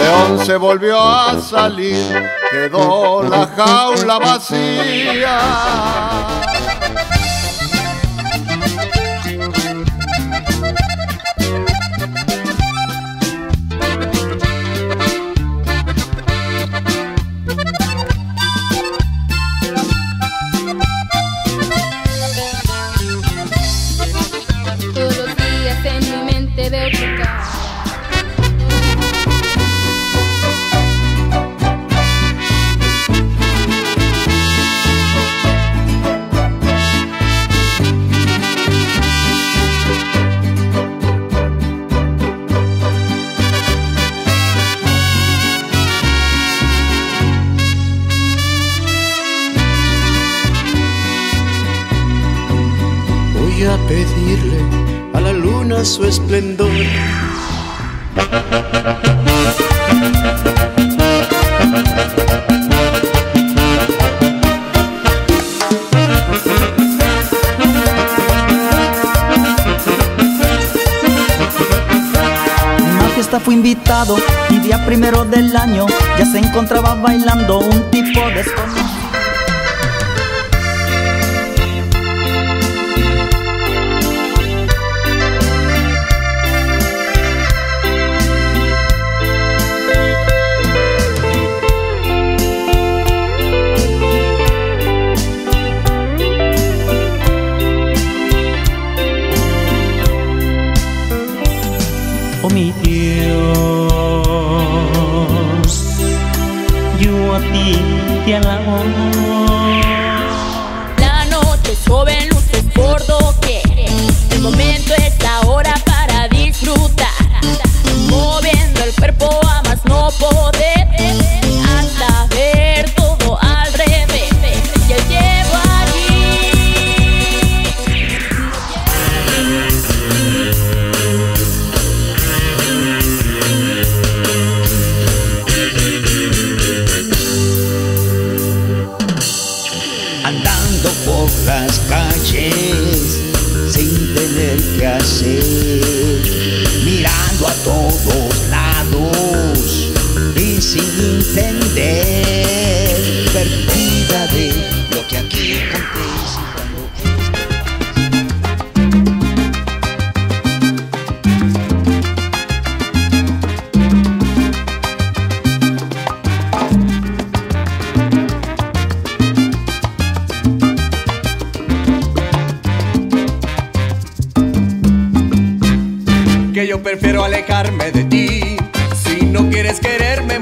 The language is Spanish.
León se volvió a salir, quedó la jaula vacía. A pedirle a la luna su esplendor. Fue invitado y día primero del año ya se encontraba bailando un tipo desconocido. Oh mi Dios, yo a ti te alabo. La noche joven, luces por doquier. El momento las calles sin tener que hacer, mirando a todos lados y sin entender, yo prefiero alejarme de ti. Si no quieres quererme,